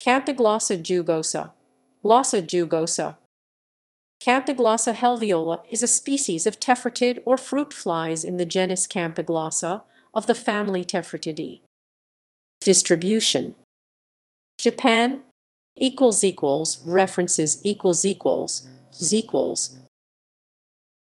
Campiglossa jugosa. Glossa jugosa. Campiglossa helveola is a species of tephritid or fruit flies in the genus Campiglossa of the family Tephritidae. Distribution Japan equals equals references equals equals equals